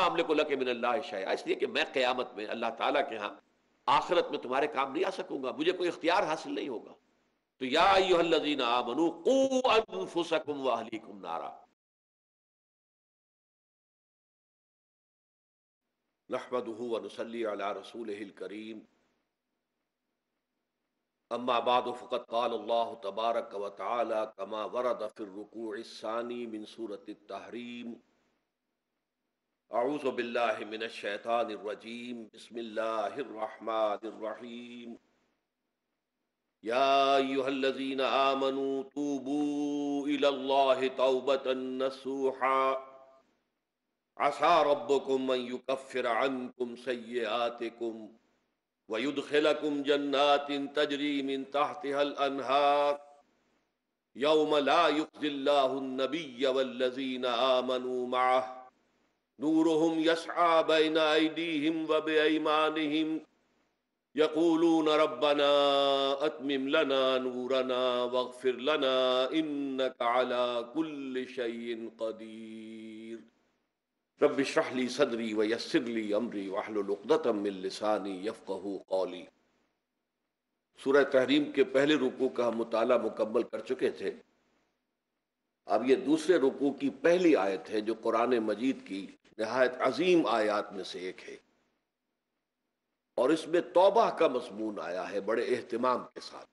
من اللہ شاہ اس لیے کہ میں قیامت میں اللہ تعالیٰ کے ہاں آخرت میں تمہارے کام نہیں آ سکوں گا، مجھے کوئی اختیار حاصل نہیں ہوگا۔ تو یا ایوہ الذین آمنوا قو انفسکم و اہلیکم نارا۔ نحمده و نسلی علی رسوله الكریم اما بعد، فقد قال الله تبارك وتعالى كما ورد في الركوع الثاني من سورة التحريم أعوذ باللہ من الشیطان الرجیم بسم اللہ الرحمن الرحیم یا ایوہ الذین آمنوا توبوا إلى توبتا نسوحا عسى ربكم من يكفر عنكم سيئاتكم ويدخلكم جنات تجري من تحتها الأنهار. يوم لا يخزي الله النبي والذين آمنوا معه. نورهم يسعى بين أيديهم وبأيمانهم. يقولون ربنا أتمم لنا نورنا واغفر لنا إنك على كل شيء قدير. رب اشرح لي صدري ويسر لي أمري واحلل عقدة من لساني يفقهوا قولي. سورہ تحریم کے پہلے رکوع کا ہم مطالعہ مکمل کر چکے تھے. اب یہ دوسرے رکوع کی پہلی آیت ہے جو قرآن مجید کی نہایت عظیم آیات میں سے ایک ہے۔ اور اس میں توبہ کا مضمون آیا ہے بڑے اہتمام کے ساتھ۔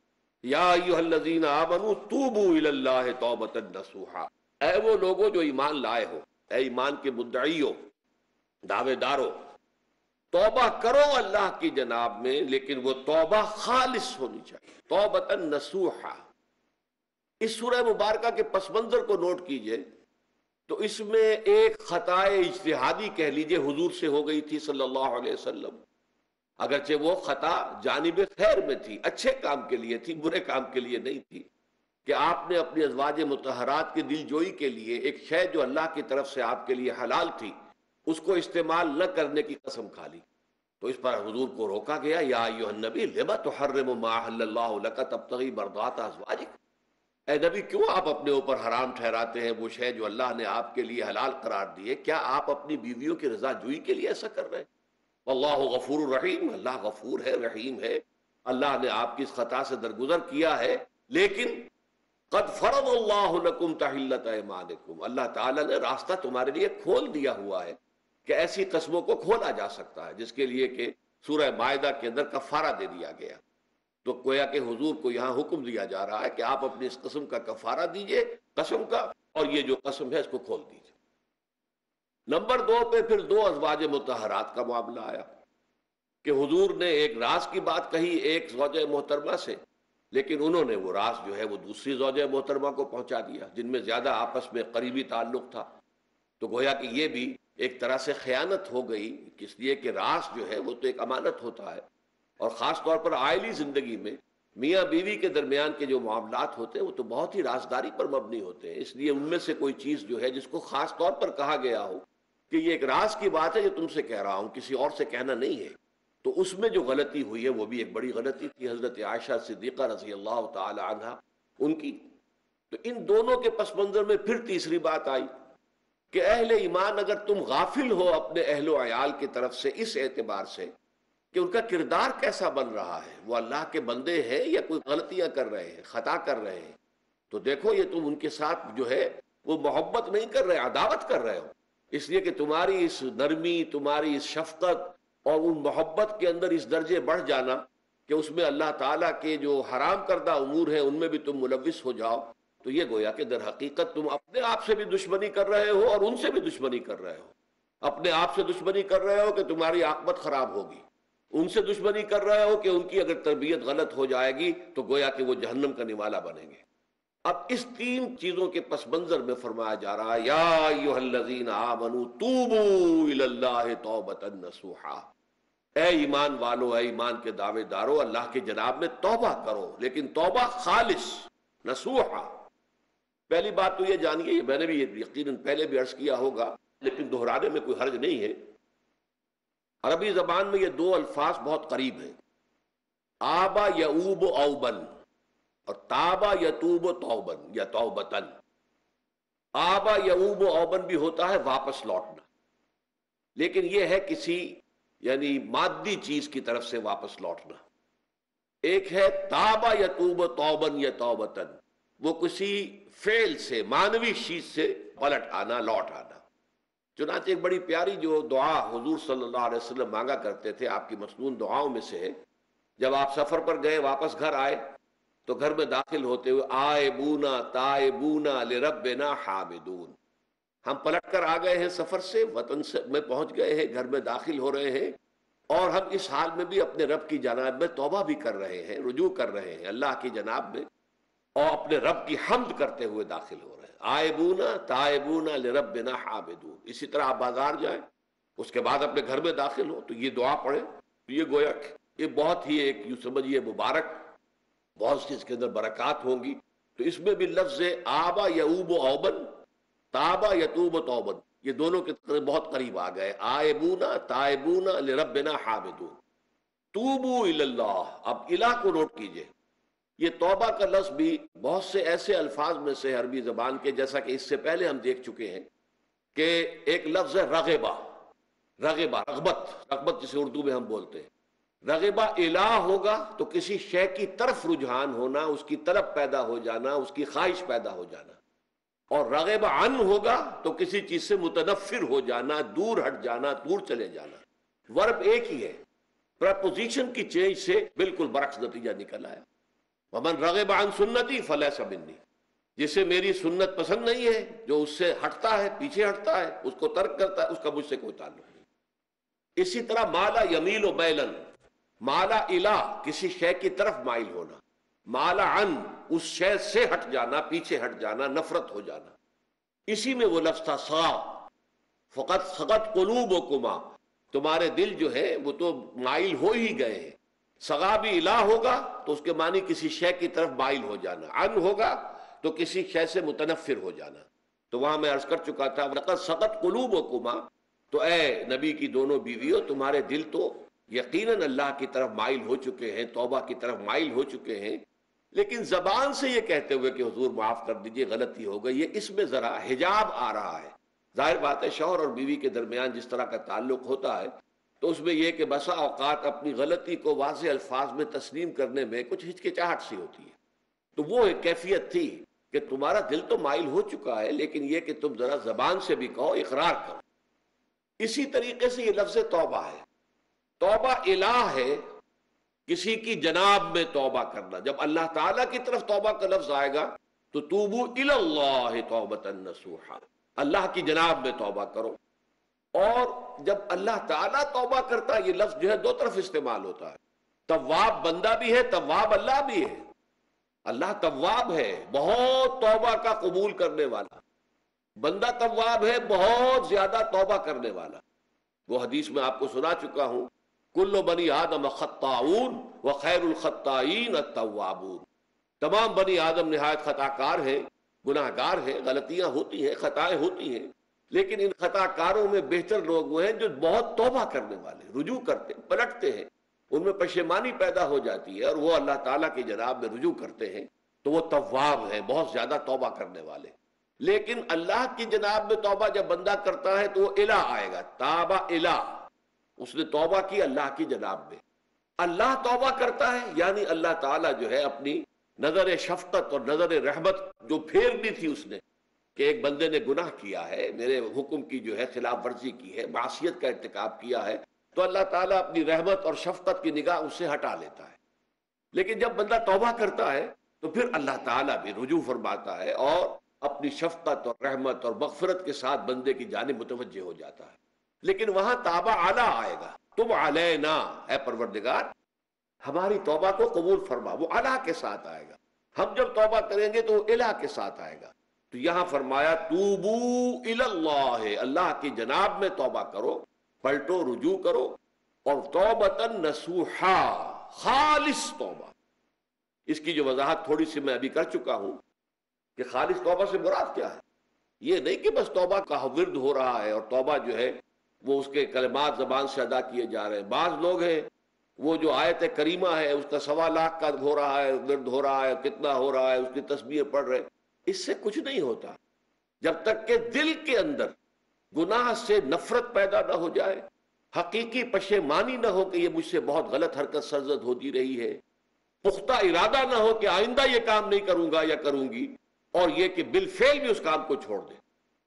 یا ایوہ الذین آمنوا توبوا الاللہ توبتا نسوحا اے وہ لوگوں جو ایمان لائے ہو، اے ایمان کے مدعیوں دعوے دارو توبہ کرو اللہ کی جناب میں، لیکن وہ توبہ خالص ہونی چاہیے۔ توبتا نسوحا اس سورہ مبارکہ کے پس منظر کو نوٹ کیجیے۔ تو اس میں ایک خطائے اجتہادی کہہ لیجیے، حضور سے ہو گئی تھی صلی اللہ علیہ وسلم۔ اگرچہ وہ خطا جانب خیر میں تھی، اچھے کام کے لیے تھی، برے کام کے لیے نہیں تھی، کہ آپ نے اپنی ازواج متحرات کی دل جوئی کے لیے ایک شے جو اللہ کی طرف سے آپ کے لیے حلال تھی، اس کو استعمال نہ کرنے کی قسم کھا لی۔ تو اس پر حضور کو روکا گیا، یا ایوہ النبی لما تحرم ما حل اللہ لکا تبتغی بردات ازواجک؟ اے نبی، کیوں آپ اپنے اوپر حرام ٹھہراتے ہیں؟ وہ شے جو اللہ نے آپ کے لیے حلال قرار دیے کیا آپ اپنی بیویوں کی رضا جوئی کے لیے ایسا کر رہے ہیں؟ اللہ غفور الرحیم، اللہ غفور ہے، رحیم ہے۔ اللہ نے آپ کی اس خطا سے درگزر کیا ہے، لیکن قد فرض اللہ لکم تحلت ایمانکم۔ اللہ تعالیٰ نے راستہ تمہارے لیے کھول دیا ہوا ہے کہ ایسی قسموں کو کھولا جا سکتا ہے، جس کے لیے کہ سورہ معاہدہ کے اندر کفارہ دے دیا گیا۔ تو گویا کہ حضور کو یہاں حکم دیا جا رہا ہے کہ آپ اپنی اس قسم کا کفارہ دیجیے، قسم کا، اور یہ جو قسم ہے اس کو کھول دیجیے۔ نمبر دو پہ پھر دو ازواج متحرات کا معاملہ آیا کہ حضور نے ایک راز کی بات کہی ایک زوجہ محترمہ سے، لیکن انہوں نے وہ راز جو ہے وہ دوسری زوجہ محترمہ کو پہنچا دیا، جن میں زیادہ آپس میں قریبی تعلق تھا۔ تو گویا کہ یہ بھی ایک طرح سے خیانت ہو گئی، اس لیے کہ راز جو ہے وہ تو ایک امانت ہوتا ہے۔ اور خاص طور پر آئلی زندگی میں میاں بیوی کے درمیان کے جو معاملات ہوتے ہیں وہ تو بہت ہی رازداری پر مبنی ہوتے ہیں۔ اس لیے ان میں سے کوئی چیز جو ہے جس کو خاص طور پر کہا گیا ہو کہ یہ ایک راز کی بات ہے جو تم سے کہہ رہا ہوں، کسی اور سے کہنا نہیں ہے، تو اس میں جو غلطی ہوئی ہے وہ بھی ایک بڑی غلطی تھی۔ حضرت عائشہ صدیقہ رضی اللہ تعالی عنہ، ان کی۔ تو ان دونوں کے پس منظر میں پھر تیسری بات آئی کہ اہل ایمان اگر تم غافل ہو اپنے اہل و عیال کی طرف سے اس اعتبار سے کہ ان کا کردار کیسا بن رہا ہے؟ وہ اللہ کے بندے ہیں یا کوئی غلطیاں کر رہے ہیں، خطا کر رہے ہیں؟ تو دیکھو، یہ تم ان کے ساتھ جو ہے، وہ محبت نہیں کر رہے، عداوت کر رہے ہو۔ اس لیے کہ تمہاری اس نرمی، تمہاری اس شفقت اور ان محبت کے اندر اس درجے بڑھ جانا کہ اس میں اللہ تعالیٰ کے جو حرام کردہ امور ہیں، ان میں بھی تم ملوث ہو جاؤ۔ تو یہ گویا کہ در حقیقت تم اپنے آپ سے بھی دشمنی کر رہے ہو اور ان سے بھی دشمنی کر رہے ہو۔ اپنے آپ سے دشمنی کر رہے ہو کہ تمہاری آقبت خراب ہوگی۔ ان سے دشمنی کر رہے ہو کہ ان کی اگر تربیت غلط ہو جائے گی تو گویا کہ وہ جہنم کا نوالا بنیں گے۔ اب اس تین چیزوں کے پس منظر میں فرمایا جا رہا ہے، یا الذین توبو الاللہ توبتا نسوحا اے ایمان والو، اے ایمان کے دعوے دارو، اللہ کے جناب میں توبہ کرو، لیکن توبہ خالص نسوحا پہلی بات تو یہ جانیے میں نے بھی یقیناً پہلے بھی عرض کیا ہوگا، لیکن دہرانے میں کوئی حرج نہیں ہے۔ عربی زبان میں یہ دو الفاظ بہت قریب ہیں۔ آبا یعوب اوبن اور تابا یتوب توبن یا توبتن۔ آبا یعوب اوبن بھی ہوتا ہے واپس لوٹنا۔ لیکن یہ ہے کسی یعنی مادی چیز کی طرف سے واپس لوٹنا۔ ایک ہے تابا یا توب توبن یا توبتن۔ وہ کسی فیل سے مانوی چیز سے پلٹ آنا، لوٹ آنا۔ چنانچہ ایک بڑی پیاری جو دعا حضور صلی اللہ علیہ وسلم مانگا کرتے تھے، آپ کی مصنون دعاؤں میں سے ہے۔ جب آپ سفر پر گئے، واپس گھر آئے، تو گھر میں داخل ہوتے ہوئے آئے بونا تائے بونا لربنا حامدون۔ ہم پلٹ کر آ گئے ہیں سفر سے، وطن سے میں پہنچ گئے ہیں، گھر میں داخل ہو رہے ہیں۔ اور ہم اس حال میں بھی اپنے رب کی جناب میں توبہ بھی کر رہے ہیں، رجوع کر رہے ہیں اللہ کی جناب میں، اور اپنے رب کی حمد کرتے ہوئے داخل ہو رہے ہیں۔ آئے بونا تائے بونا لربنا حامدون۔ اسی طرح آپ بازار جائیں، اس کے بعد اپنے گھر میں داخل ہو تو یہ دعا پڑھیں، تو یہ گویا یہ بہت ہی ایک یوں سمجھیے مبارک، بہت سی اس کے اندر برکات ہوں گی۔ تو اس میں بھی لفظ آبا یا اوب و اوبن، تابا یا توب و توبن۔ یہ دونوں کے بہت قریب آ گئے۔ آئے بونا تائے بونا لربنا حامدون۔ توبو اللہ۔ اب الہ کو نوٹ کیجیے۔ یہ توبہ کا لفظ بھی بہت سے ایسے الفاظ میں سے عربی زبان کے، جیسا کہ اس سے پہلے ہم دیکھ چکے ہیں کہ ایک لفظ ہے رغبہ رغبہ، رغبت رغبت جسے اردو میں ہم بولتے ہیں۔ رغبہ الہ ہوگا تو کسی شے کی طرف رجحان ہونا، اس کی طرف پیدا ہو جانا، اس کی خواہش پیدا ہو جانا۔ اور رغبہ ان ہوگا تو کسی چیز سے متنفر ہو جانا، دور ہٹ جانا، دور چلے جانا۔ ورب ایک ہی ہے۔ پرپوزیشن کی چینج سے بالکل برعکس نتیجہ نکل آیا۔ ومن رغب عن سنتی فلح سبنی جسے میری سنت پسند نہیں ہے، جو اس سے ہٹتا ہے، پیچھے ہٹتا ہے، اس کو ترک کرتا ہے، اس کا مجھ سے کوئی تعلق نہیں۔ اسی طرح مالا یمیل و بیلن، مالا الہ، کسی شے کی طرف مائل ہونا۔ مالا ان اس شے سے ہٹ جانا، پیچھے ہٹ جانا، نفرت ہو جانا۔ اسی میں وہ لفظ تھا سا۔ فقط سقط قلوب و کما تمہارے دل جو ہے وہ تو مائل ہو ہی گئے ہیں۔ سگا بھی الہ ہوگا تو اس کے معنی کسی شے کی طرف مائل ہو جانا۔ ان ہوگا تو کسی شے سے متنفر ہو جانا۔ تو وہاں میں عرض کر چکا تھا سقط قلوب و تو اے نبی کی دونوں بیویوں، تمہارے دل تو یقیناً اللہ کی طرف مائل ہو چکے ہیں، توبہ کی طرف مائل ہو چکے ہیں۔ لیکن زبان سے یہ کہتے ہوئے کہ حضور معاف کر دیجیے، غلطی ہو گئی یہ اس میں ذرا حجاب آ رہا ہے۔ ظاہر بات ہے، شوہر اور بیوی کے درمیان جس طرح کا تعلق ہوتا ہے تو اس میں یہ کہ بسا اوقات اپنی غلطی کو واضح الفاظ میں تسلیم کرنے میں کچھ ہچکچاہٹ سی ہوتی ہے۔ تو وہ ایک کیفیت تھی کہ تمہارا دل تو مائل ہو چکا ہے، لیکن یہ کہ تم ذرا زبان سے بھی کہو، اقرار کرو۔ اسی طریقے سے یہ لفظ توبہ ہے۔ توبہ الہ ہے، کسی کی جناب میں توبہ کرنا۔ جب اللہ تعالیٰ کی طرف توبہ کا لفظ آئے گا، تو توبو اللہ توبت اللہ کی جناب میں توبہ کرو۔ اور جب اللہ تعالیٰ توبہ کرتا ہے، یہ لفظ جو ہے دو طرف استعمال ہوتا ہے۔ طواب بندہ بھی ہے طواب اللہ بھی ہے۔ اللہ طواب ہے، بہت توبہ کا قبول کرنے والا۔ بندہ طواب ہے، بہت زیادہ توبہ کرنے والا۔ وہ حدیث میں آپ کو سنا چکا ہوں۔ کلو بنی آدم خطاون و خیر الخطائین التوابون تمام بنی آدم نہایت خطا کار ہے گناہ گار ہے غلطیاں ہوتی ہیں، خطائیں ہوتی ہیں۔ لیکن ان خطا کاروں میں بہتر لوگ وہ ہیں جو بہت توبہ کرنے والے رجوع کرتے پلٹتے ہیں۔ ان میں پشیمانی پیدا ہو جاتی ہے اور وہ اللہ تعالیٰ کی جناب میں رجوع کرتے ہیں۔ تو وہ تواب ہیں، بہت زیادہ توبہ کرنے والے لیکن اللہ کی جناب میں توبہ جب بندہ کرتا ہے تو وہ الہ آئے گا تابا الہ۔ اس نے توبہ کی اللہ کی جناب میں۔ اللہ توبہ کرتا ہے یعنی اللہ تعالیٰ جو ہے اپنی نظر شفقت اور نظر رحمت جو پھیر دی تھی اس نے کہ ایک بندے نے گناہ کیا ہے، میرے حکم کی جو ہے خلاف ورزی کی ہے معاشیت کا ارتکاب کیا ہے، تو اللہ تعالیٰ اپنی رحمت اور شفقت کی نگاہ اس سے ہٹا لیتا ہے۔ لیکن جب بندہ توبہ کرتا ہے، تو پھر اللہ تعالیٰ بھی رجوع فرماتا ہے اور اپنی شفقت اور رحمت اور مغفرت کے ساتھ بندے کی جانب متوجہ ہو جاتا ہے۔ لیکن وہاں تابا آلہ آئے گا۔ تم علینا، اے پروردگار، ہماری توبہ کو قبول فرما، وہ اللہ کے ساتھ آئے گا۔ ہم جب توبہ کریں گے تو وہ الہ کے ساتھ آئے گا۔ تو یہاں فرمایا، توبو اللہ اللہ کی جناب میں توبہ کرو، پلٹو، رجوع کرو، اور توبتن نسوحا خالص توبہ. اس کی جو وضاحت تھوڑی سی میں ابھی کر چکا ہوں کہ خالص توبہ سے مراد کیا ہے؟ یہ نہیں کہ بس توبہ کا ورد ہو رہا ہے اور توبہ جو ہے، وہ اس کے کلمات زبان سے ادا کیے جا رہے ہیں۔ بعض لوگ ہیں، وہ جو آیت کریمہ ہے، اس کا سوا لاکھ کا ہو رہا ہے گرد ہو رہا ہے، کتنا ہو رہا ہے، اس کی تصویر پڑھ رہے اس سے کچھ نہیں ہوتا۔ جب تک کہ دل کے اندر گناہ سے نفرت پیدا نہ ہو جائے، حقیقی پشیمانی نہ ہو کہ یہ مجھ سے بہت غلط حرکت سرزد ہوتی رہی ہے، پختہ ارادہ نہ ہو کہ آئندہ یہ کام نہیں کروں گا یا کروں گی، اور یہ کہ بالفعل بھی اس کام کو چھوڑ دے۔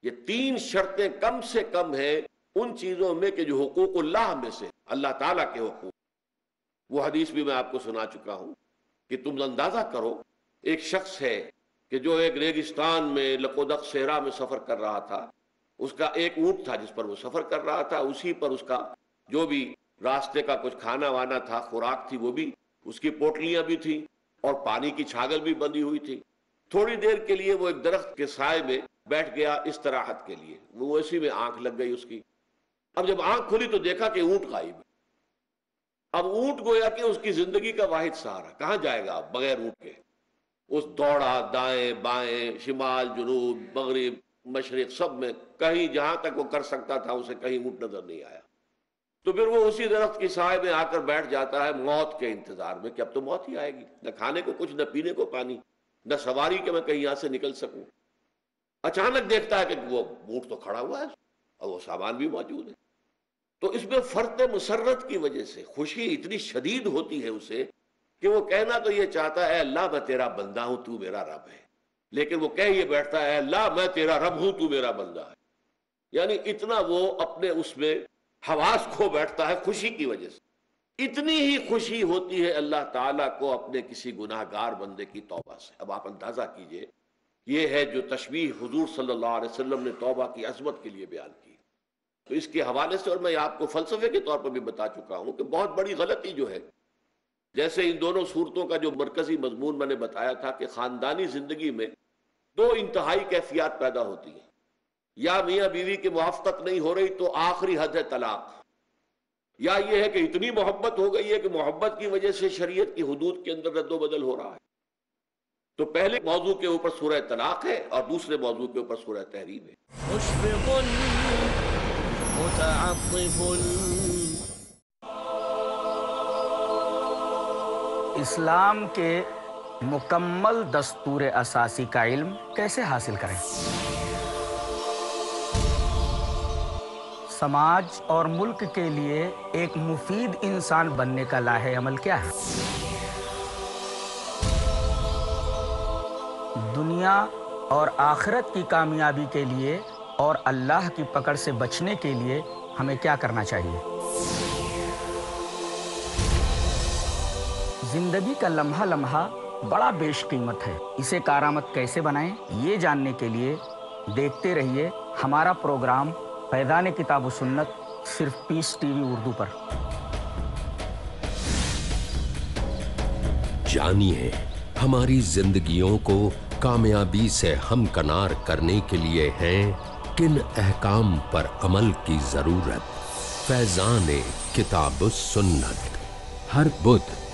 یہ تین شرطیں کم سے کم ہیں ان چیزوں میں کہ جو حقوق اللہ میں سے، اللہ تعالیٰ کے حقوق۔ وہ حدیث بھی میں آپ کو سنا چکا ہوں کہ تم اندازہ کرو، ایک شخص ہے کہ جو ایک ریگستان میں لکودق صحرا میں سفر کر رہا تھا، اس کا ایک اونٹ تھا جس پر وہ سفر کر رہا تھا، اسی پر اس کا جو بھی راستے کا کچھ کھانا وانا تھا، خوراک تھی وہ بھی، اس کی پوٹلیاں بھی تھیں اور پانی کی چھاگل بھی بندی ہوئی تھی۔ تھوڑی دیر کے لیے وہ ایک درخت کے سائے میں بیٹھ گیا استراحت کے لیے۔ وہ اسی میں آنکھ لگ گئی اس کی۔ اب جب آنکھ کھلی تو دیکھا کہ اونٹ غائب۔ اب اونٹ گویا کہ اس کی زندگی کا واحد سہارا، کہاں جائے گا بغیر اونٹ کے؟ اس دوڑا دائیں بائیں، شمال، جنوب، مغرب، مشرق، سب میں کہیں جہاں تک وہ کر سکتا تھا، اسے کہیں اونٹ نظر نہیں آیا۔ تو پھر وہ اسی درخت کی سائے میں آ کر بیٹھ جاتا ہے، موت کے انتظار میں کہ اب تو موت ہی آئے گی۔ نہ کھانے کو کچھ، نہ پینے کو پانی، نہ سواری کہ میں کہیں یہاں سے نکل سکوں۔ اچانک دیکھتا ہے کہ وہ اونٹ تو کھڑا ہوا ہے اور وہ سامان بھی موجود ہے۔ تو اس میں فرق مسرت کی وجہ سے، خوشی اتنی شدید ہوتی ہے اسے کہ وہ کہنا تو یہ چاہتا ہے، اللہ میں تیرا بندہ ہوں، تو میرا رب ہے۔ لیکن وہ کہہ یہ بیٹھتا ہے، اللہ میں تیرا رب ہوں، تو میرا بندہ ہے۔ یعنی اتنا وہ اپنے اس میں حواس کھو بیٹھتا ہے خوشی کی وجہ سے۔ اتنی ہی خوشی ہوتی ہے اللہ تعالیٰ کو اپنے کسی گناہ گار بندے کی توبہ سے۔ اب آپ اندازہ کیجیے، یہ ہے جو تشبیح حضور صلی اللہ علیہ وسلم نے توبہ کی عظمت کے لیے بیان کی۔ تو اس کے حوالے سے اور میں آپ کو فلسفے کے طور پر بھی بتا چکا ہوں کہ بہت بڑی غلطی جو ہے جیسے ان دونوں صورتوں کا جو مرکزی مضمون میں نے بتایا تھا کہ خاندانی زندگی میں دو انتہائی کیفیات پیدا ہوتی ہیں۔ یا میاں بیوی کی موافقت نہیں ہو رہی تو آخری حد ہے طلاق۔ یا یہ ہے کہ اتنی محبت ہو گئی ہے کہ محبت کی وجہ سے شریعت کی حدود کے اندر رد و بدل ہو رہا ہے۔ تو پہلے موضوع کے اوپر سورہ طلاق ہے اور دوسرے موضوع کے اوپر سورہ تحریم ہے۔ اسلام کے مکمل دستور اساسی کا علم کیسے حاصل کریں؟ سماج اور ملک کے لیے ایک مفید انسان بننے کا لاہ عمل کیا ہے؟ دنیا اور آخرت کی کامیابی کے لیے اور اللہ کی پکڑ سے بچنے کے لیے ہمیں کیا کرنا چاہیے؟ زندگی کا لمحہ لمحہ بڑا بیش قیمت ہے۔ اسے کارآمد کیسے بنائیں؟ یہ جاننے کے لیے دیکھتے رہیے ہمارا پروگرام فیضان کتاب و سنت صرف پیس ٹی وی اردو پر۔ جانیے، ہماری زندگیوں کو کامیابی سے ہم کنار کرنے کے لیے ہیں کن احکام پر عمل کی ضرورت؟ فیضان کتاب و سنت۔ ہر بدھ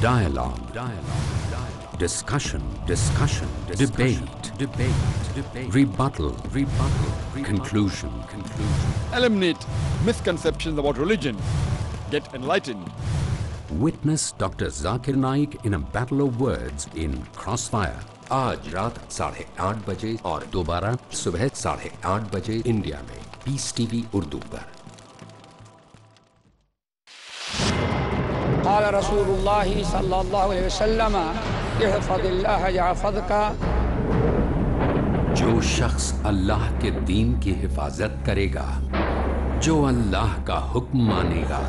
Dialogue. Dialogue. Dialogue. Discussion. Discussion. Discussion. Debate. Debate. Debate. Rebuttal. Rebuttal. Rebuttal. Conclusion. Conclusion. Eliminate misconceptions about religion. Get enlightened. Witness Dr. Zakir Naik in a battle of words in Crossfire. آج رات ساڑھے آٹھ بجے اور دوبارہ صبح ساڑھے آٹھ بجے انڈیا میں پیس ٹی وی اردو پر۔ قال رسول الله صلى الله عليه وسلم احفظ الله يحفظك جو شخص اللہ کے دین کی حفاظت کرے گا جو اللہ کا حکم مانے گا،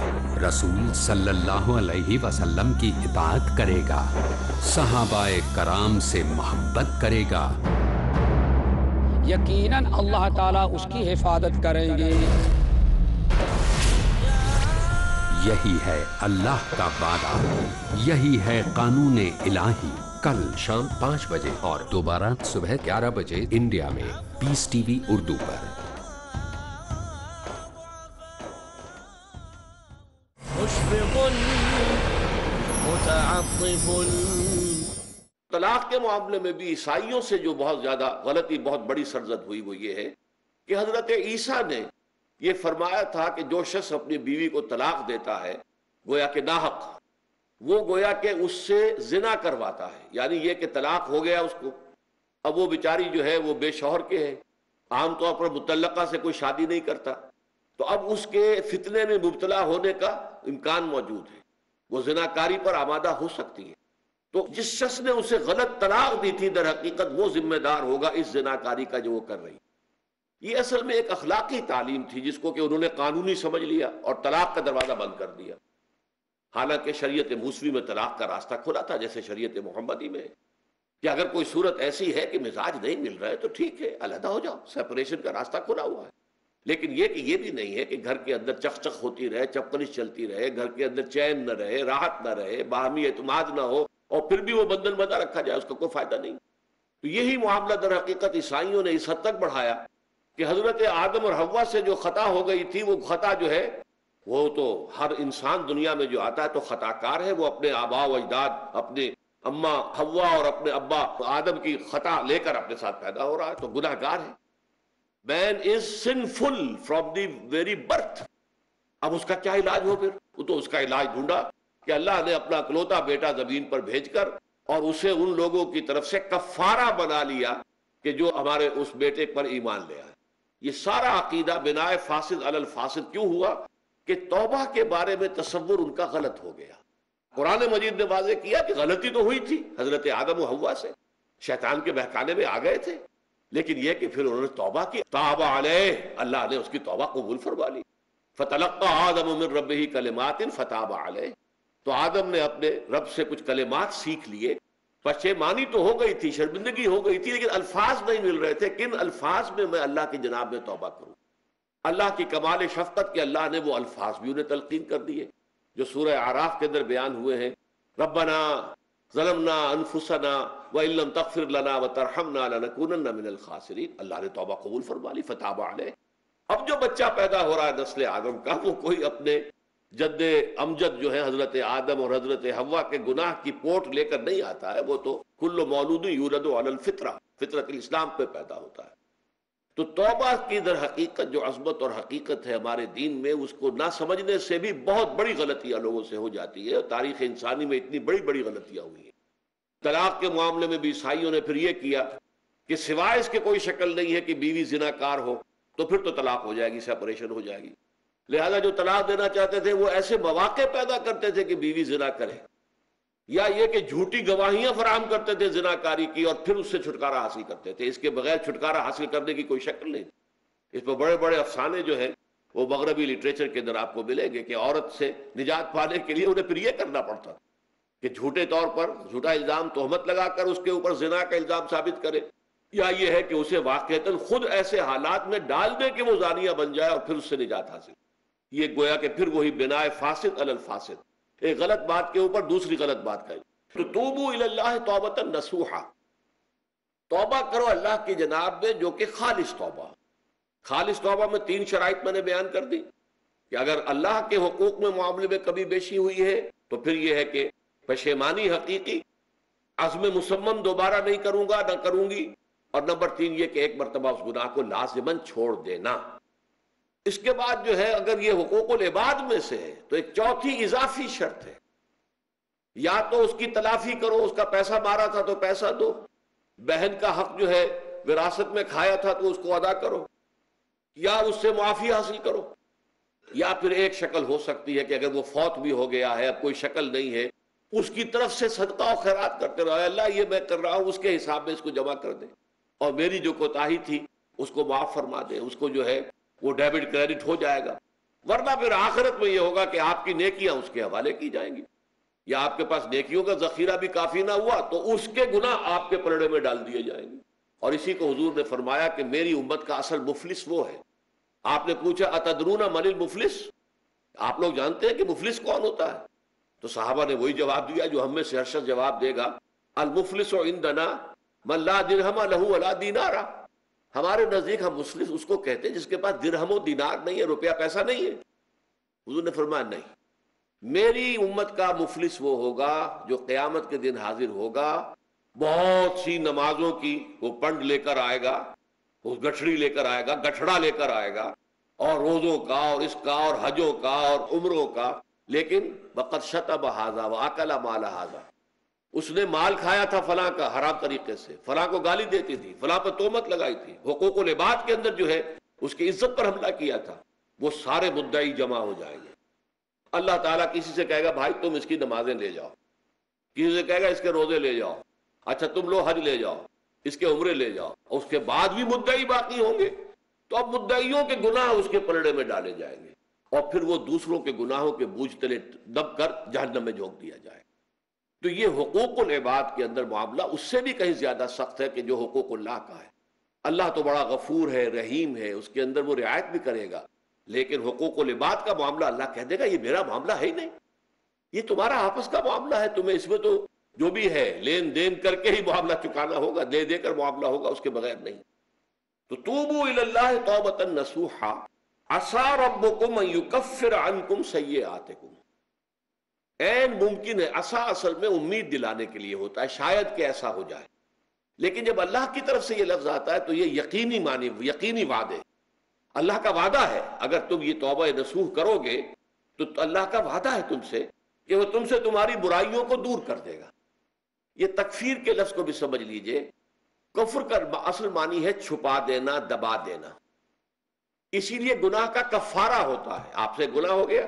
رسول صلی اللہ علیہ وسلم کی اطاعت کرے گا، صحابہ کرام سے محبت کرے گا۔ یقیناً اللہ تعالیٰ اس کی حفاظت کریں گے۔ یہی ہے اللہ کا وعدہ، یہی ہے قانون الہی۔ کل شام پانچ بجے اور دوبارہ صبح گیارہ بجے انڈیا میں۔ پیس ٹی وی اردو پر۔ طلاق کے معاملے میں بھی عیسائیوں سے جو بہت زیادہ غلطی، بہت بڑی سرزد ہوئی وہ یہ ہے کہ حضرت عیسیٰ نے یہ فرمایا تھا کہ جو شخص اپنی بیوی کو طلاق دیتا ہے، گویا کہ ناحق، وہ گویا کہ اس سے زنا کرواتا ہے۔ یعنی یہ کہ طلاق ہو گیا اس کو۔ اب وہ بیچاری جو ہے وہ بے شوہر کے ہے۔ عام طور پر متعلقہ سے کوئی شادی نہیں کرتا۔ تو اب اس کے فتنے میں مبتلا ہونے کا امکان موجود ہے۔ وہ زناکاری پر آمادہ ہو سکتی ہے۔ تو جس شخص نے اسے غلط طلاق دی تھی، در حقیقت وہ ذمہ دار ہوگا اس زناکاری کا جو وہ کر رہی۔ یہ اصل میں ایک اخلاقی تعلیم تھی، جس کو کہ انہوں نے قانونی سمجھ لیا اور طلاق کا دروازہ بند کر دیا۔ حالانکہ شریعت موسوی میں طلاق کا راستہ کھلا تھا، جیسے شریعت محمدی میں۔ کہ اگر کوئی صورت ایسی ہے کہ مزاج نہیں مل رہا ہے تو ٹھیک ہے، علیحدہ ہو جاؤ سیپریشن کا راستہ کھلا ہوا ہے۔ لیکن یہ کہ یہ بھی نہیں ہے کہ گھر کے اندر چک چک ہوتی رہے چپکنش چلتی رہے، گھر کے اندر چین نہ رہے، راحت نہ رہے، باہمی اعتماد نہ ہو۔ اور پھر بھی وہ بندن بندہ رکھا جائے، اس کا کوئی فائدہ نہیں۔ تو یہی معاملہ در حقیقت عیسائیوں نے اس حد تک بڑھایا کہ حضرت آدم اور ہوا سے جو خطا ہو گئی تھی، وہ خطا جو ہے، وہ تو ہر انسان دنیا میں جو آتا ہے تو خطا کار ہے۔ وہ اپنے آبا و اجداد، اپنے اما ہوا اور اپنے ابا آدم کی خطا لے کر اپنے ساتھ پیدا ہو رہا ہے، تو گناہ گار ہے۔ Man is sinful from the very birth اب اس کا کیا علاج ہو پھر؟ وہ تو اس کا علاج ڈھونڈا۔ کہ اللہ نے اپنا کلوتا بیٹا زمین پر بھیج کر اور اسے ان لوگوں کی طرف سے کفارہ بنا لیا کہ جو ہمارے اس بیٹے پر ایمان لے آئے۔ یہ سارا عقیدہ بنا فاسد الفاسد کیوں ہوا کہ توبہ کے بارے میں تصور ان کا غلط ہو گیا۔ قرآن مجید نے واضح کیا کہ غلطی تو ہوئی تھی، حضرت آدم و ہوا سے۔ شیطان کے بہکانے میں آ گئے تھے۔ لیکن یہ کہ پھر انہوں نے توبہ کی۔ توبہ علیہ، اللہ نے اس کی توبہ قبول فرما لی۔ فتلقى آدم من ربه کلمات فتاب علیہ تو آدم نے اپنے رب سے کچھ کلمات سیکھ لیے۔ پشیمانی تو ہو گئی تھی، شرمندگی ہو گئی تھی، لیکن الفاظ نہیں مل رہے تھے۔ کن الفاظ میں میں اللہ کی جناب میں توبہ کروں؟ اللہ کی کمال شفقت کے اللہ نے وہ الفاظ بھی انہیں تلقین کر دیے، جو سورہ عراف کے اندر بیان ہوئے ہیں۔ ربنا ظلمنا انفسنا و وَإِلَّمْ تَغْفِرْ لَنَا وَتَرْحَمْنَا لَنَكُونَنَّ مِنَ الْخَاسِرِينَ اللہ نے توبہ قبول فرما لی، فتاب علیہ۔ اب جو بچہ پیدا ہو رہا ہے نسل آدم کا، وہ کوئی اپنے جد امجد جو ہے حضرت آدم اور حضرت حوا کے گناہ کی پوٹ لے کر نہیں آتا ہے، وہ تو کل مولود یولد علی الفطرہ، فطرت الاسلام پہ پیدا ہوتا ہے۔ تو توبہ کی در حقیقت جو عظمت اور حقیقت ہے ہمارے دین میں، اس کو نہ سمجھنے سے بھی بہت بڑی غلطیاں لوگوں سے ہو جاتی ہے۔ تاریخ انسانی میں اتنی بڑی بڑی غلطیاں ہوئی ہیں۔ طلاق کے معاملے میں بھی عیسائیوں نے پھر یہ کیا کہ سوائے اس کے کوئی شکل نہیں ہے کہ بیوی زنا کار ہو، تو پھر تو طلاق ہو جائے گی سیپریشن ہو جائے گی۔ لہذا جو طلاق دینا چاہتے تھے وہ ایسے مواقع پیدا کرتے تھے کہ بیوی زنا کرے۔ یا یہ کہ جھوٹی گواہیاں فراہم کرتے تھے زنا کاری کی اور پھر اس سے چھٹکارا حاصل کرتے تھے۔ اس کے بغیر چھٹکارا حاصل کرنے کی کوئی شکل نہیں۔ اس پہ بڑے بڑے افسانے جو ہیں، وہ مغربی لٹریچر کے اندر آپ کو ملیں گے کہ عورت سے نجات پانے کے لیے انہیں پھر یہ کرنا پڑتا کہ جھوٹے طور پر جھوٹا الزام تہمت لگا کر اس کے اوپر زنا کا الزام ثابت کرے۔ یا یہ ہے کہ اسے واقعتا خود ایسے حالات میں ڈال دے کہ وہ زانیہ بن جائے اور پھر اس سے نجات حاصل یہ گویا کہ پھر وہی بنا فاسد الفاسد۔ ایک غلط بات کے اوپر دوسری غلط بات کہی۔ تو توبو اللہ توبتا نسوحا توبہ کرو اللہ کی جناب میں جو کہ خالص توبہ۔ خالص توبہ میں تین شرائط میں نے بیان کر دی۔ کہ اگر اللہ کے حقوق میں معاملے میں کبھی بیشی ہوئی ہے، تو پھر یہ ہے کہ پشیمانی حقیقی، عزم مسمم دوبارہ نہیں کروں گا، نہ کروں گی۔ اور نمبر تین یہ کہ ایک مرتبہ اس گناہ کو لازمن چھوڑ دینا۔ اس کے بعد جو ہے اگر یہ حقوق العباد میں سے ہے، تو ایک چوتھی اضافی شرط ہے۔ یا تو اس کی تلافی کرو، اس کا پیسہ مارا تھا تو پیسہ دو۔ بہن کا حق جو ہے وراثت میں کھایا تھا تو اس کو ادا کرو۔ یا اس سے معافی حاصل کرو۔ یا پھر ایک شکل ہو سکتی ہے کہ اگر وہ فوت بھی ہو گیا ہے، اب کوئی شکل نہیں ہے، اس کی طرف سے صدقہ و خیرات کرتے رہو۔ اللہ، یہ میں کر رہا ہوں، اس کے حساب میں اس کو جمع کر دے اور میری جو کوتاہی تھی، اس کو معاف فرما دے اس کو جو ہے وہ ڈیبٹ کریڈٹ ہو جائے گا۔ ورنہ پھر آخرت میں یہ ہوگا کہ آپ کی نیکیاں اس کے حوالے کی جائیں گی۔ یا آپ کے پاس نیکیوں کا ذخیرہ بھی کافی نہ ہوا تو اس کے گناہ آپ کے پلڑے میں ڈال دیے جائیں گے۔ اور اسی کو حضور نے فرمایا کہ میری امت کا اصل مفلس وہ ہے۔ آپ نے پوچھا، اتدرون من المفلس؟ آپ لوگ جانتے ہیں کہ مفلس کون ہوتا ہے؟ تو صحابہ نے وہی جواب دیا جو ہم میں سے ہر جواب دے گا، المفلس و اندنا من لا درہم لہو ولا دینارا۔ ہمارے نزدیک ہم مفلس اس کو کہتے ہیں جس کے پاس درہم و دینار نہیں ہے، روپیہ پیسہ نہیں ہے۔ حضور نے فرمایا، نہیں۔ میری امت کا مفلس وہ ہوگا جو قیامت کے دن حاضر ہوگا۔ بہت سی نمازوں کی وہ پنڈ لے کر آئے گا، وہ گٹھڑی لے کر آئے گا، گٹھڑا لے کر آئے گا۔ اور روزوں کا، اور اس کا، اور حجوں کا، اور عمروں کا۔ لیکن بقت شت بہذا و اکلا مال ہاضا اس نے مال کھایا تھا فلاں کا، حرام طریقے سے۔ فلاں کو گالی دیتی تھی، فلاں پر تومت لگائی تھی۔ حقوق و لباد کے اندر جو ہے، اس کی عزت پر حملہ کیا تھا۔ وہ سارے مدعی جمع ہو جائیں گے۔ اللہ تعالیٰ کسی سے کہے گا، بھائی، تم اس کی نمازیں لے جاؤ۔ کسی سے کہے گا، اس کے روزے لے جاؤ۔ اچھا تم لو حج لے جاؤ۔ اس کے عمرے لے جاؤ۔ اس کے بعد بھی مدعی باقی ہوں گے۔ تو اب مدعیوں کے گناہ اس کے پلڑے میں ڈالے جائیں گے۔ اور پھر وہ دوسروں کے گناہوں کے بوجھ تلے دب کر جہنم میں جھونک دیا جائے۔ گا تو یہ حقوق العباد کے اندر معاملہ اس سے بھی کہیں زیادہ سخت ہے کہ جو حقوق اللہ کا ہے۔ اللہ تو بڑا غفور ہے، رحیم ہے، اس کے اندر وہ رعایت بھی کرے گا۔ لیکن حقوق العباد کا معاملہ اللہ کہہ دے گا، یہ میرا معاملہ ہے ہی نہیں۔ یہ تمہارا آپس کا معاملہ ہے، تمہیں اس میں تو جو بھی ہے، لین دین کر کے ہی معاملہ چکانا ہوگا، دے دے کر معاملہ ہوگا، اس کے بغیر نہیں۔ تو توبو اللہ توبتا نسوحا عسا ربکم ان یکفر عنکم سیئاتکم۔ این ممکن ہے اسا اصل میں امید دلانے کے لیے ہوتا ہے، شاید کہ ایسا ہو جائے۔ لیکن جب اللہ کی طرف سے یہ لفظ آتا ہے تو یہ یقینی معنی، یقینی وعدے۔ اللہ کا وعدہ ہے، اگر تم یہ توبہ نسوح کرو گے تو اللہ کا وعدہ ہے تم سے کہ وہ تم سے تمہاری برائیوں کو دور کر دے گا۔ یہ تکفیر کے لفظ کو بھی سمجھ لیجیے۔ کفر کا اصل معنی ہے چھپا دینا، دبا دینا۔ اسی لیے گناہ کا کفارہ ہوتا ہے۔ آپ سے گناہ ہو گیا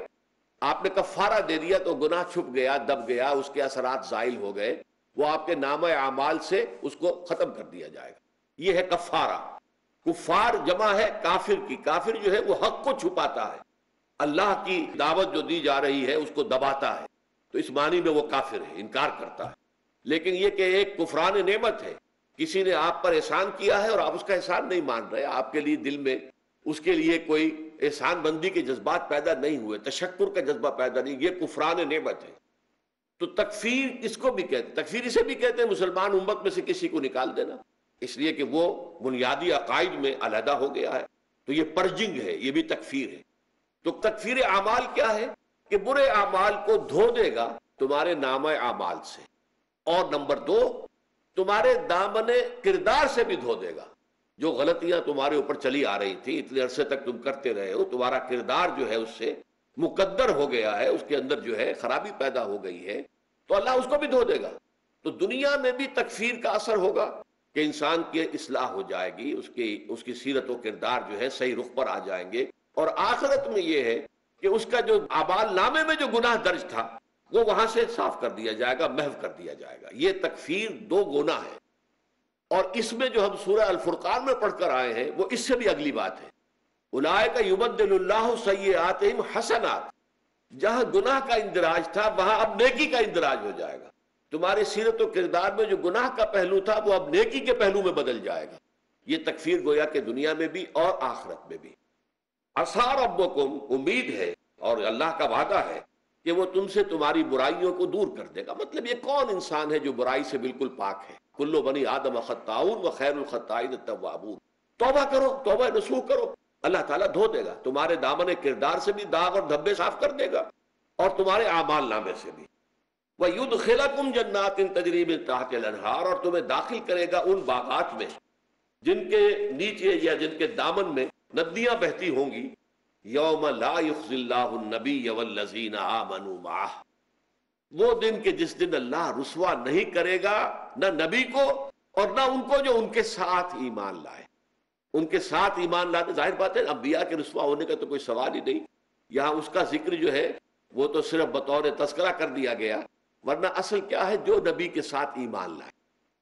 آپ نے کفارہ دے دیا تو گناہ چھپ گیا، دب گیا، اس کے اثرات زائل ہو گئے، وہ آپ کے نام اعمال سے اس کو ختم کر دیا جائے گا۔ یہ ہے کفارہ۔ کفار جمع ہے کافر کی۔ کافر جو ہے وہ حق کو چھپاتا ہے۔ اللہ کی دعوت جو دی جا رہی ہے، اس کو دباتا ہے۔ تو اس معنی میں وہ کافر ہے، انکار کرتا ہے۔ لیکن یہ کہ ایک کفران نعمت ہے۔ کسی نے آپ پر احسان کیا ہے اور آپ اس کا احسان نہیں مان رہے، آپ کے لیے دل میں، اس کے لیے کوئی احسان بندی کے جذبات پیدا نہیں ہوئے، تشکر کا جذبہ پیدا نہیں، یہ کفران نعمت ہے۔ تو تکفیر اس کو بھی کہتے تکفیر اسے بھی کہتے ہیں، مسلمان امت میں سے کسی کو نکال دینا۔ اس لیے کہ وہ بنیادی عقائد میں علیحدہ ہو گیا ہے۔ تو یہ پرجنگ ہے، یہ بھی تکفیر ہے۔ تو تکفیر اعمال کیا ہے؟ کہ برے اعمال کو دھو دے گا تمہارے نام اعمال سے۔ اور نمبر دو، تمہارے دامن کردار سے بھی دھو دے گا۔ جو غلطیاں تمہارے اوپر چلی آ رہی تھی اتنے عرصے تک تم کرتے رہے ہو، تمہارا کردار جو ہے اس سے مقدر ہو گیا ہے، اس کے اندر جو ہے خرابی پیدا ہو گئی ہے، تو اللہ اس کو بھی دھو دے گا۔ تو دنیا میں بھی تکفیر کا اثر ہوگا کہ انسان کی اصلاح ہو جائے گی، اس کی اس کی سیرت و کردار جو ہے صحیح رخ پر آ جائیں گے۔ اور آخرت میں یہ ہے کہ اس کا جو آبال نامے میں جو گناہ درج تھا، وہ وہاں سے صاف کر دیا جائے گا، محو کر دیا جائے گا۔ یہ تکفیر دو گنا ہے اور اس میں جو ہم سورہ الفرقان میں پڑھ کر آئے ہیں، وہ اس سے بھی اگلی بات ہے۔ الائے کا یبدل اللہ سیئات حسنات۔ جہاں گناہ کا اندراج تھا، وہاں اب نیکی کا اندراج ہو جائے گا۔ تمہاری سیرت و کردار میں جو گناہ کا پہلو تھا، وہ اب نیکی کے پہلو میں بدل جائے گا۔ یہ تکفیر گویا کہ دنیا میں بھی اور آخرت میں بھی۔ اثار ابکم امید ہے اور اللہ کا وعدہ ہے کہ وہ تم سے تمہاری برائیوں کو دور کر دے گا۔ مطلب یہ کون انسان ہے جو برائی سے بالکل پاک ہے؟ کلو بنی آدم خطاؤن و خیر الخطائن التوابون۔ توبہ کرو، توبہ نسوح کرو۔ اللہ تعالیٰ دھو دے گا، تمہارے دامن کردار سے بھی داغ اور دھبے صاف کر دے گا، اور تمہارے اعمال نامے سے بھی۔ وہ یدھ خلا کم جنات ان تجریب تحت الانہار اور تمہیں داخل کرے گا ان باغات میں، جن کے نیچے یا جن کے دامن میں ندیاں بہتی ہوں گی۔ یوم لا یخز اللہ النبی والذین آمنوا معه۔ وہ دن کے جس دن اللہ رسوا نہیں کرے گا، نہ نبی کو اور نہ ان کو جو ان کے ساتھ ایمان لائے۔ ان کے ساتھ ایمان لاتے، ظاہر بات ہے، انبیاء کے رسوا ہونے کا تو کوئی سوال ہی نہیں۔ یہاں اس کا ذکر جو ہے، وہ تو صرف بطور تذکرہ کر دیا گیا، ورنہ اصل کیا ہے؟ جو نبی کے ساتھ ایمان لائے۔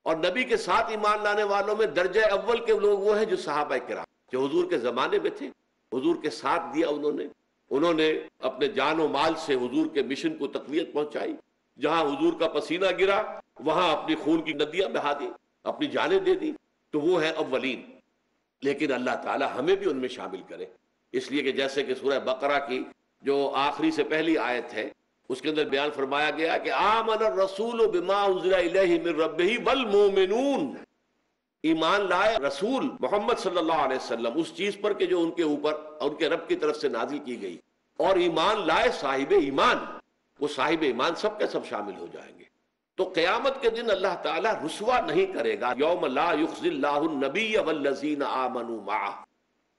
اور نبی کے ساتھ ایمان لانے والوں میں درجہ اول کے لوگ وہ ہیں جو صحابہ کرام، جو حضور کے زمانے میں تھے۔ حضور کے ساتھ دیا انہوں نے۔ انہوں نے اپنے جان و مال سے حضور کے مشن کو تقویت پہنچائی۔ جہاں حضور کا پسینہ گرا، وہاں اپنی خون کی ندیاں بہا دی اپنی جانیں دے دی تو وہ ہے اولین۔ لیکن اللہ تعالی ہمیں بھی ان میں شامل کرے۔ اس لیے کہ جیسے کہ سورہ بقرہ کی جو آخری سے پہلی آیت ہے، اس کے اندر بیان فرمایا گیا کہ آمن الرسول بما انزل الیہ من ربہ والمومنون ایمان لائے رسول محمد صلی اللہ علیہ وسلم، اس چیز پر کہ جو ان کے اوپر ان کے رب کی طرف سے نازل کی گئی۔ اور ایمان لائے صاحب ایمان، وہ صاحب ایمان سب کے سب شامل ہو جائیں گے۔ تو قیامت کے دن اللہ تعالیٰ رسوا نہیں کرے گا، یوم لا یخز اللہ النبی والذین آمنوا معه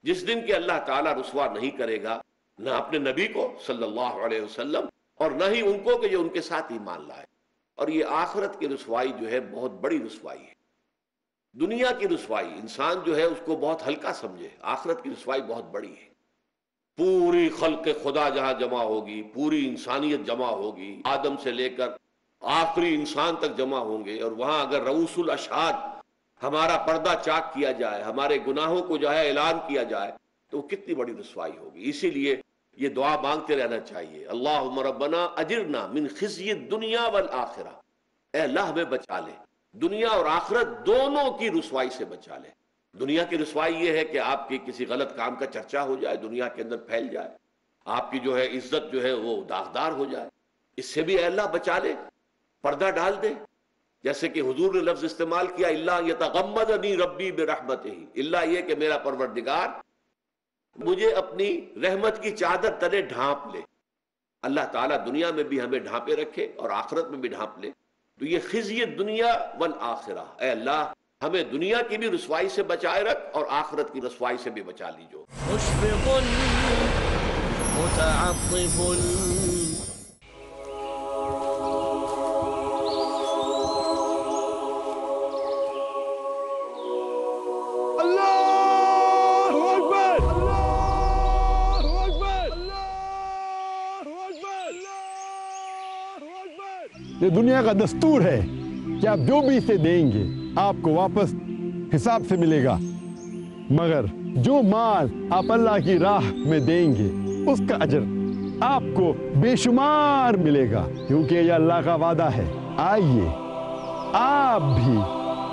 جس دن کے اللہ تعالیٰ رسوا نہیں کرے گا، نہ اپنے نبی کو صلی اللہ علیہ وسلم اور نہ ہی ان کو کہ جو ان کے ساتھ ایمان لائے۔ اور یہ آخرت کی رسوائی جو ہے، بہت بڑی رسوائی ہے۔ دنیا کی رسوائی، انسان جو ہے اس کو بہت ہلکا سمجھے، آخرت کی رسوائی بہت بڑی ہے۔ پوری خلق خدا جہاں جمع ہوگی، پوری انسانیت جمع ہوگی، آدم سے لے کر آخری انسان تک جمع ہوں گے اور وہاں اگر روس الاشاد ہمارا پردہ چاک کیا جائے، ہمارے گناہوں کو جو ہے اعلان کیا جائے، تو وہ کتنی بڑی رسوائی ہوگی۔ اسی لیے یہ دعا مانگتے رہنا چاہیے۔ اللہ ربنا اجرنا من خزی دنیا والآخرہ۔ اے اللہ ہمیں بچا لے۔ دنیا اور آخرت دونوں کی رسوائی سے بچا لے۔ دنیا کی رسوائی یہ ہے کہ آپ کی کسی غلط کام کا چرچا ہو جائے، دنیا کے اندر پھیل جائے۔ آپ کی جو ہے عزت جو ہے وہ داغدار ہو جائے۔ اس سے بھی اے اللہ بچا لے، پردہ ڈال دے۔ جیسے کہ حضور نے لفظ استعمال کیا اللہ یتغمدنی ربی برحمتہ اللہ یہ کہ میرا پروردگار مجھے اپنی رحمت کی چادر تلے ڈھانپ لے۔ اللہ تعالیٰ دنیا میں بھی ہمیں ڈھانپے رکھے اور آخرت میں بھی ڈھانپ لے۔ تو یہ خزی دنیا والآخرہ اے اللہ، ہمیں دنیا کی بھی رسوائی سے بچائے رکھ اور آخرت کی رسوائی سے بھی بچا لیجو۔ مشفق متعطف یہ دنیا کا دستور ہے کہ آپ جو بھی اسے دیں گے، آپ کو واپس حساب سے ملے گا۔ مگر جو مال آپ اللہ کی راہ میں دیں گے، اس کا اجر آپ کو بے شمار ملے گا۔ کیونکہ یہ اللہ کا وعدہ ہے۔ آئیے، آپ بھی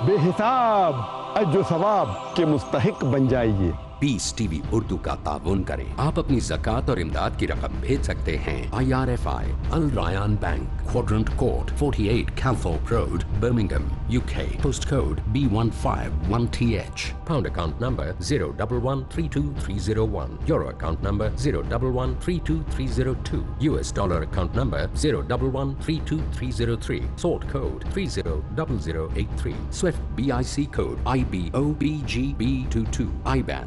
بے حساب اجر و ثواب کے مستحق بن جائیے۔ پیس ٹی وی اردو کا تعاون کریں۔ آپ اپنی زکوٰۃ اور امداد کی رقم بھیج سکتے ہیں۔ I R F I Al Rayan bank quadrant code 48 Calthorpe road Birmingham UK, postcode B151TH, pound account number 0132301 euro account number 0132302 US dollar account number 0132303 sort code 300083, SWIFT BIC code IBOBGB22, IBAN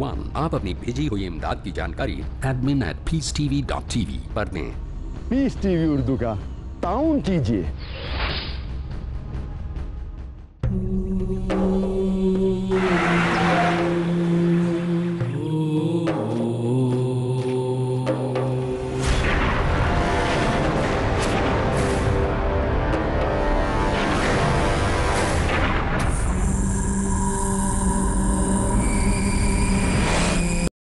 one آپ اپنی بھیجی ہوئی امداد کی جانکاری admin at peace TV dot TV پر دیں۔ Peace TV Urdu کا۔ تعاون کیجیے